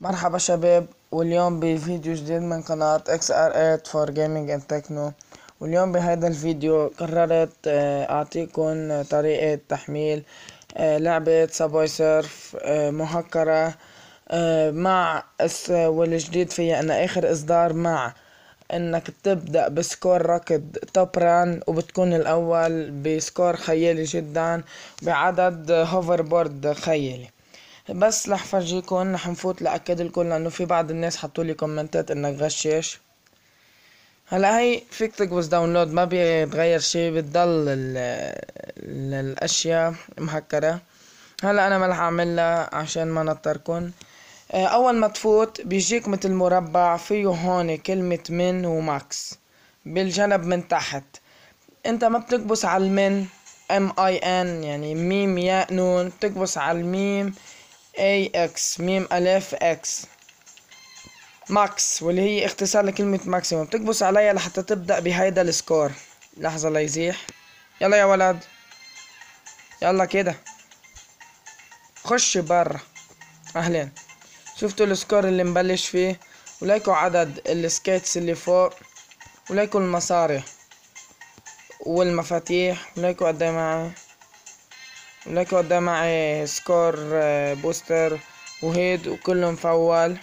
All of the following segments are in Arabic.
مرحبا شباب واليوم بفيديو جديد من قناة XR8 for Gaming and Techno. واليوم بهذا الفيديو قررت آه، اعطيكم طريقة تحميل آه، لعبة Subway Surf آه، مهكرة مع والجديد فيها إن آخر إصدار مع إنك تبدأ ب score ركض top run وبتكون الأول ب score خيالي جدا بعدد hoverboard خيالي. بس رح فرجيكم رح نفوت لأكد لكم لأنه في بعض الناس حطوا لي كومنتات إنك غشاش هلأ هي فيك تكبس download ما بيتغير شي بتضل الأشياء مهكرة هلأ أنا ما رح اعملها عشان ما نطركن آه، أول ما تفوت بيجيك مثل مربع فيه هون كلمة min و max. بالجنب من تحت. أنت ما بتكبس على ال min M I N يعني ميم ياء نون بتكبس على ال M A X ميم ألف إكس max واللي هي اختصار لكلمة maximum بتكبس عليها لحتى تبدأ بهيدا ال score. لحظة ليزيح يلا يا ولد. يلا كده. خش برا. أهلين. شفتوا ال score اللي مبلش فيه؟ وليكوا عدد ال skates اللي فوق. وليكوا المصاري. والمفاتيح. وليكوا قد معي؟ وليكوا قد معي score آه، booster وهيد وكله مفول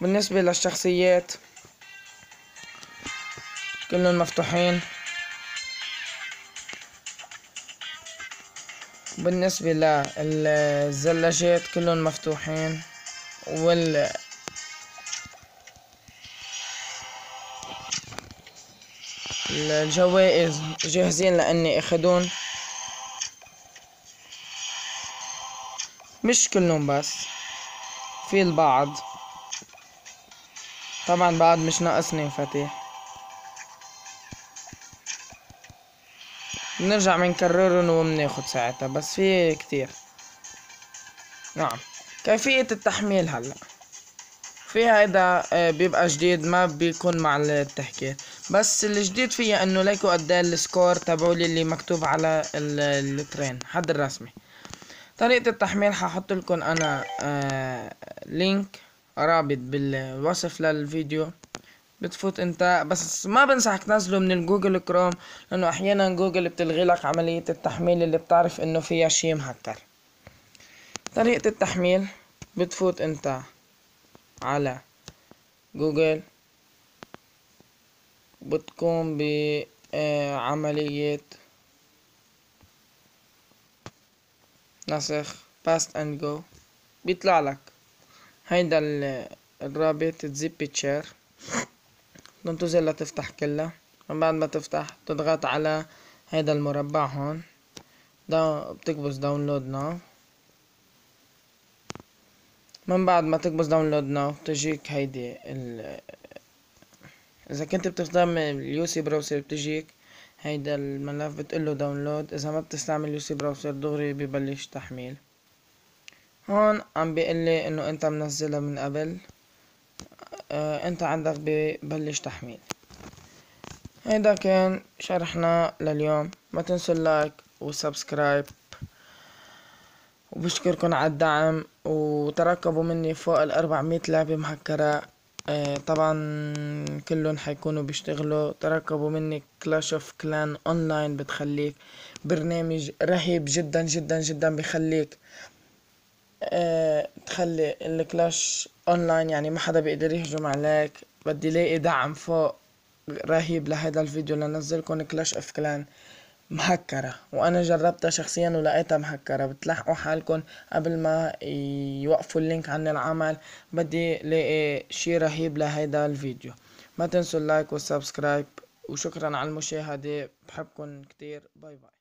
بالنسبة للشخصيات كلهم مفتوحين. بالنسبة للزلاجات كلهم مفتوحين. وال الجوائز جاهزين لأني اخدون مش كلهم بس. في البعض. طبعا بعد مش ناقصني مفاتيح بنرجع بنكررن وبناخد ساعتها بس في كتير. نعم. كيفية التحميل هلأ؟ في هيدا آه، بيبقى جديد ما بيكون مع التهكير بس الجديد فيها إنه ليكو قد ال score تبعولي اللي مكتوب على ال train حد الرسمي. طريقة التحميل ححط لكم أنا آه link رابط بالوصف للفيديو. بتفوت أنت. بس ما بنصحك تنزله من ال Google Chrome لأنه أحيانا جوجل بتلغي لك عملية التحميل اللي بتعرف إنه فيها شي مهكر. طريقة التحميل بتفوت أنت على جوجل. بتقوم بعملية نسخ باست اند جو بيطلع لك. هيدا الرابط تزيب بيتشير تنتظر لتفتح كلها. من بعد ما تفتح تضغط على هيدا المربع هون. دا بتكبس download now من بعد ما تكبس download now تجيك هيدي ال إذا كنت بتستخدم ال UC Browser بتجيك هيدا الملف بتقله download. إذا ما بتستعمل UC Browser دغري ببلش تحميل. هون عم بيقلي إنه أنت منزلها من قبل. آه أنت عندك ببلش تحميل. هيدا كان شرحنا لليوم. ما تنسوا ال like و subscribe. وبشكركم على الدعم. وترقبوا مني فوق الأربعمية لعبة مهكرة. آه طبعا كلهم حيكونوا بيشتغلوا. ترقبوا مني Clash of Clans online بتخليك برنامج رهيب جدا جدا جدا بخليك آه تخلي ال Clash online يعني ما حدا بيقدر يهجم عليك. بدي لاقي دعم فوق رهيب لهذا الفيديو لنزلكم Clash of Clans مهكرة وأنا جربتها شخصيا ولقيتها مهكرة بتلحقوا حالكم قبل ما يوقفوا ال link عن العمل. بدي لاقي شي رهيب لهيدا الفيديو. ما تنسوا ال like وال subscribe وشكرا على المشاهدة. بحبكم كتير. bye bye.